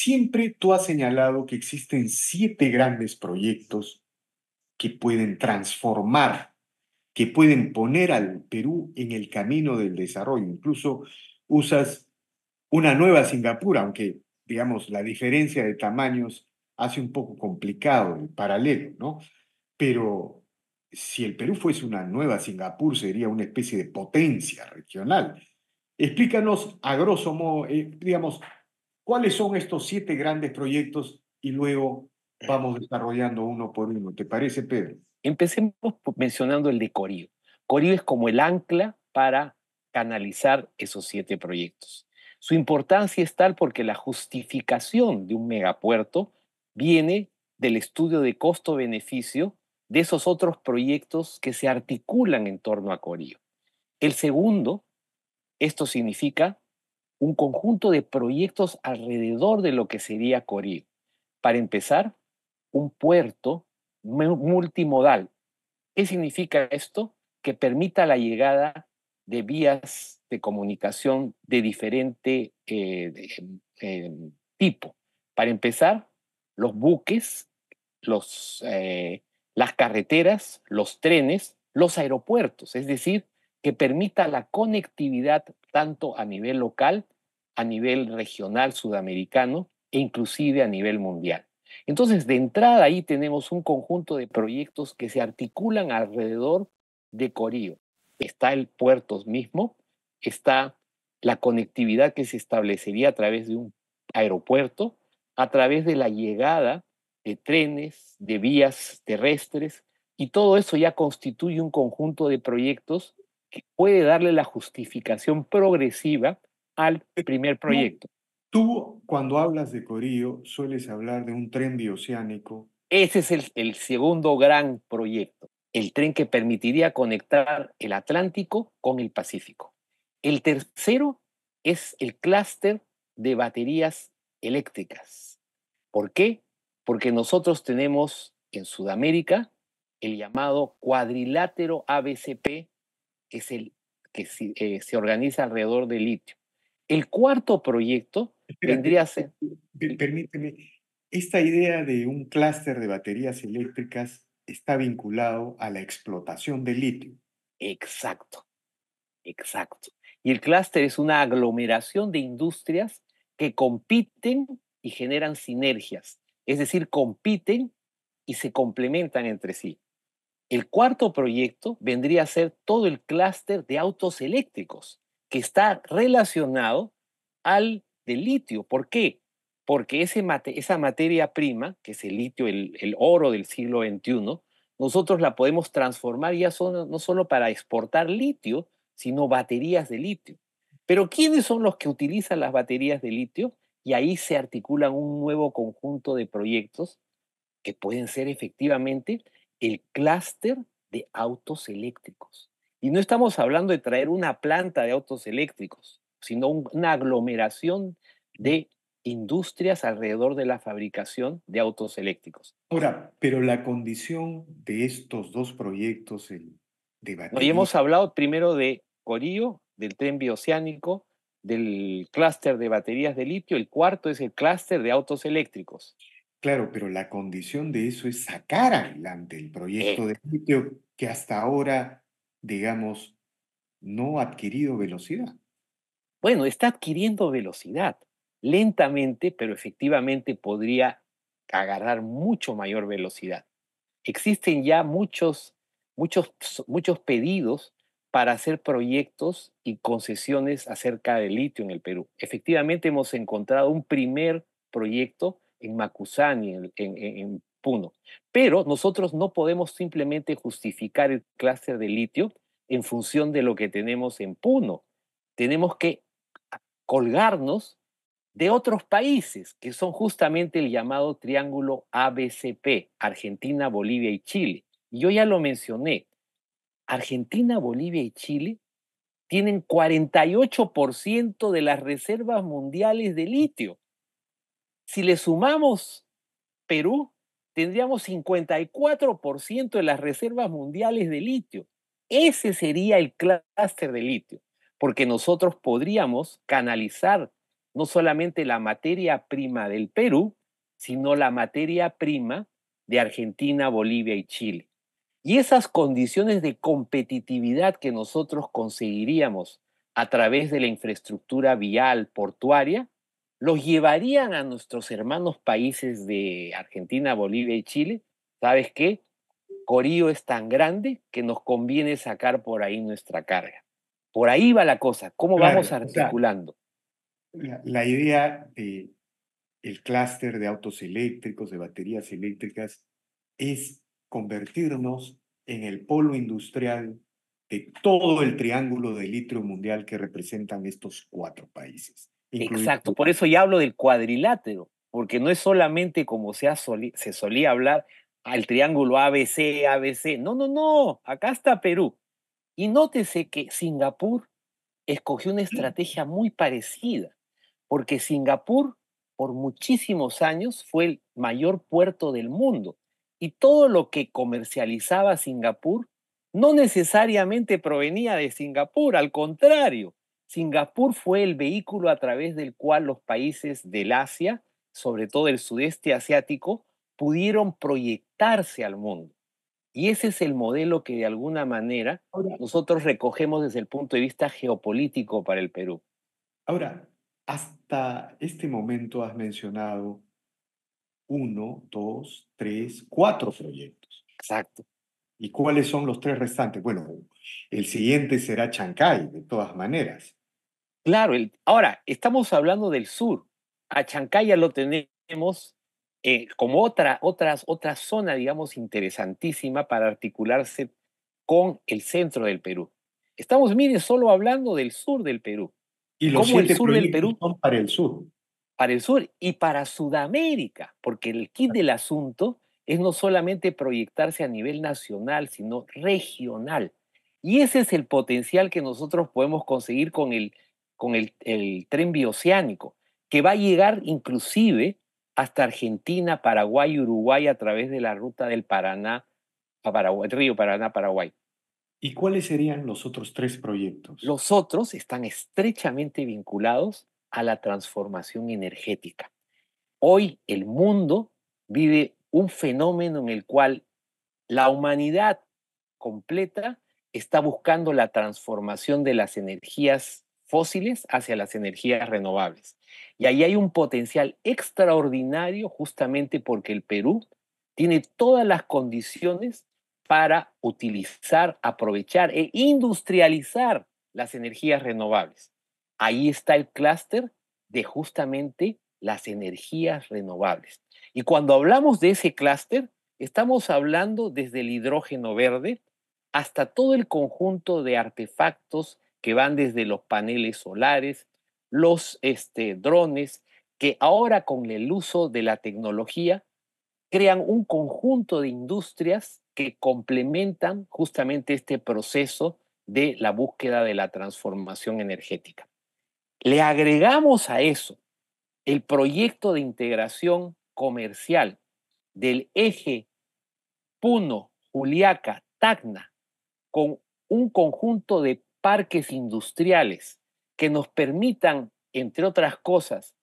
siempre tú has señalado que existen siete grandes proyectos que pueden transformar, que pueden poner al Perú en el camino del desarrollo. Incluso usas una nueva Singapur, aunque, digamos, la diferencia de tamaños hace un poco complicado el paralelo, ¿no? Pero si el Perú fuese una nueva Singapur, sería una especie de potencia regional. Explícanos a grosso modo, eh, digamos, cuáles son estos siete grandes proyectos y luego vamos desarrollando uno por uno. ¿Te parece, Pedro? Empecemos mencionando el de Corío. Corío es como el ancla para canalizar esos siete proyectos. Su importancia es tal porque la justificación de un megapuerto viene del estudio de costo-beneficio de esos otros proyectos que se articulan en torno a Corío. El segundo, esto significa un conjunto de proyectos alrededor de lo que sería Corío. Para empezar, un puerto multimodal. ¿Qué significa esto? Que permita la llegada de vías de comunicación de diferente eh, em, tipo. Para empezar, los buques, los, eh, las carreteras, los trenes, los aeropuertos, es decir, que permita la conectividad tanto a nivel local, a nivel regional sudamericano e inclusive a nivel mundial. Entonces, de entrada ahí tenemos un conjunto de proyectos que se articulan alrededor de Corío. Está el puerto mismo, está la conectividad que se establecería a través de un aeropuerto, a través de la llegada de trenes, de vías terrestres, y todo eso ya constituye un conjunto de proyectos que puede darle la justificación progresiva al primer proyecto. Tú, cuando hablas de Corío, sueles hablar de un tren bioceánico. Ese es el, el segundo gran proyecto, el tren que permitiría conectar el Atlántico con el Pacífico. El tercero es el clúster de baterías eléctricas. ¿Por qué? Porque nosotros tenemos en Sudamérica el llamado cuadrilátero ABCP, que es el que se, eh, se organiza alrededor del litio. El cuarto proyecto vendría a ser... Permíteme, esta idea de un clúster de baterías eléctricas está vinculado a la explotación del litio. Exacto, exacto. Y el clúster es una aglomeración de industrias que compiten y generan sinergias, es decir, compiten y se complementan entre sí. El cuarto proyecto vendría a ser todo el clúster de autos eléctricos, que está relacionado al del litio. ¿Por qué? Porque esa materia prima, que es el litio, el, oro del siglo XXI, nosotros la podemos transformar ya no solo para exportar litio, sino baterías de litio. Pero ¿quiénes son los que utilizan las baterías de litio? Y ahí se articulan un nuevo conjunto de proyectos que pueden ser efectivamente el clúster de autos eléctricos. Y no estamos hablando de traer una planta de autos eléctricos, sino una aglomeración de industrias alrededor de la fabricación de autos eléctricos. Ahora, pero la condición de estos dos proyectos el de batería... Hoy hemos hablado primero de Corío, del tren bioceánico, del clúster de baterías de litio, el cuarto es el clúster de autos eléctricos. Claro, pero la condición de eso es sacar adelante el proyecto de litio que hasta ahora, digamos, no ha adquirido velocidad. Bueno, está adquiriendo velocidad, lentamente, pero efectivamente podría agarrar mucho mayor velocidad. Existen ya muchos, muchos, muchos pedidos para hacer proyectos y concesiones acerca del litio en el Perú. Efectivamente hemos encontrado un primer proyecto en Macusani, en, en, Puno. Pero nosotros no podemos simplemente justificar el clúster de litio en función de lo que tenemos en Puno. Tenemos que colgarnos de otros países, que son justamente el llamado triángulo ABCP, Argentina, Bolivia y Chile. Y yo ya lo mencioné. Argentina, Bolivia y Chile tienen 48% de las reservas mundiales de litio. Si le sumamos Perú, tendríamos 54% de las reservas mundiales de litio. Ese sería el clúster de litio, porque nosotros podríamos canalizar no solamente la materia prima del Perú, sino la materia prima de Argentina, Bolivia y Chile. Y esas condiciones de competitividad que nosotros conseguiríamos a través de la infraestructura vial portuaria, los llevarían a nuestros hermanos países de Argentina, Bolivia y Chile. ¿Sabes qué? Corío es tan grande que nos conviene sacar por ahí nuestra carga. Por ahí va la cosa. ¿Cómo vamos articulando? la, idea de el clúster de autos eléctricos, de baterías eléctricas, es convertirnos en el polo industrial de todo el triángulo de litro mundial que representan estos cuatro países. Exacto, por eso ya hablo del cuadrilátero, porque no es solamente como se, se solía hablar al triángulo ABC, ABC. No, no, no, acá está Perú. Y nótese que Singapur escogió una estrategia muy parecida, porque Singapur por muchísimos años fue el mayor puerto del mundo y todo lo que comercializaba Singapur no necesariamente provenía de Singapur, al contrario, Singapur fue el vehículo a través del cual los países del Asia, sobre todo el sudeste asiático, pudieron proyectarse al mundo. Y ese es el modelo que de alguna manera nosotros recogemos desde el punto de vista geopolítico para el Perú. Ahora, hasta este momento has mencionado uno, dos, tres, cuatro proyectos. Exacto. ¿Y cuáles son los tres restantes? Bueno, el siguiente será Chancay, de todas maneras. Claro, ahora estamos hablando del sur. A Chancay ya lo tenemos eh, como otra, otras, otra zona, digamos, interesantísima para articularse con el centro del Perú. Estamos, mire, solo hablando del sur del Perú. Y los siete el sur del Perú son para el sur. Para el sur y para Sudamérica, porque el kit del asunto es no solamente proyectarse a nivel nacional, sino regional. Y ese es el potencial que nosotros podemos conseguir con el, con el, tren bioceánico, que va a llegar inclusive hasta Argentina, Paraguay Uruguay a través de la ruta del Paraná a Paraguay, el río Paraná-Paraguay. ¿Y cuáles serían los otros tres proyectos? Los otros están estrechamente vinculados a la transformación energética. Hoy el mundo vive un fenómeno en el cual la humanidad completa está buscando la transformación de las energías fósiles hacia las energías renovables. Y ahí hay un potencial extraordinario justamente porque el Perú tiene todas las condiciones para utilizar, aprovechar e industrializar las energías renovables. Ahí está el clúster de justamente las energías renovables. Y cuando hablamos de ese clúster, estamos hablando desde el hidrógeno verde hasta todo el conjunto de artefactos que van desde los paneles solares, los este, drones, que ahora con el uso de la tecnología crean un conjunto de industrias que complementan justamente este proceso de la búsqueda de la transformación energética. Le agregamos a eso el proyecto de integración comercial del eje Puno, Juliaca, Tacna, con un conjunto de parques industriales que nos permitan, entre otras cosas,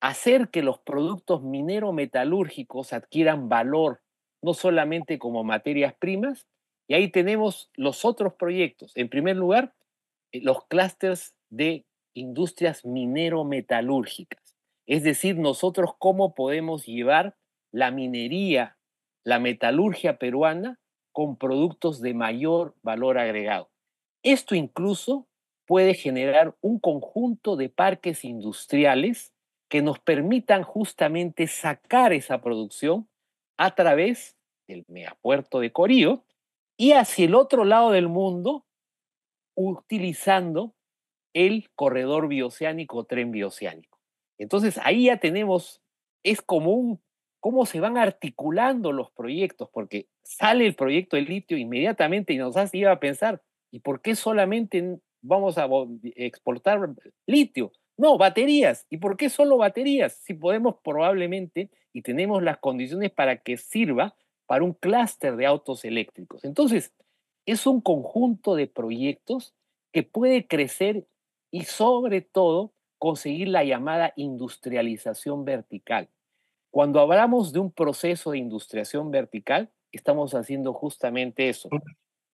hacer que los productos minero-metalúrgicos adquieran valor no solamente como materias primas, y ahí tenemos los otros proyectos. En primer lugar, eh, los clústeres de industrias minero-metalúrgicas. Es decir, nosotros cómo podemos llevar la minería, la metalurgia peruana con productos de mayor valor agregado. Esto incluso puede generar un conjunto de parques industriales que nos permitan justamente sacar esa producción a través del megapuerto de Corío y hacia el otro lado del mundo utilizando el corredor bioceánico tren bioceánico. Entonces ahí ya tenemos, es como un, cómo se van articulando los proyectos, porque sale el proyecto de litio inmediatamente y nos hace ir a pensar, ¿y por qué solamente vamos a exportar litio? No, baterías. ¿Y por qué solo baterías? Si podemos probablemente y tenemos las condiciones para que sirva para un clúster de autos eléctricos. Entonces, es un conjunto de proyectos que puede crecer y sobre todo conseguir la llamada industrialización vertical. Cuando hablamos de un proceso de industrialización vertical, estamos haciendo justamente eso,